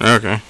Okay.